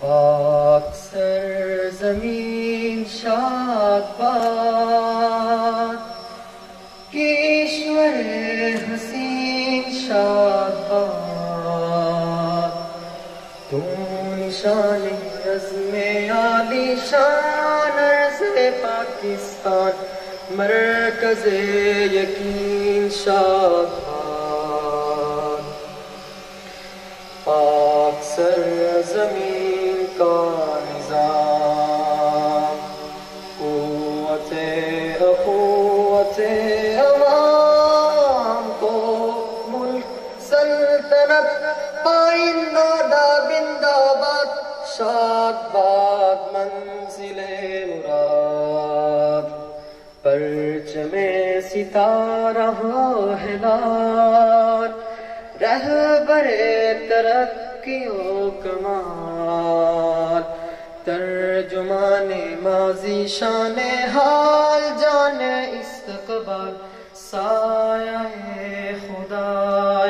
پاک سر زمین شاد باد، کیشور حسین شاد باد۔ تو نشان رزم عالی شان عرض پاکستان، مرکز یقین شاد باد۔ پاک سر زمین کا نظام، قوت اخوت عوام کو ملک سلطنت پائندہ دا بندہ باد شاد باد منزل مراد۔ پرچم ستارہ ہلال رہبر ترقیوں کمال ترجمان ماضی شان حال جان استقبال سایہ خدا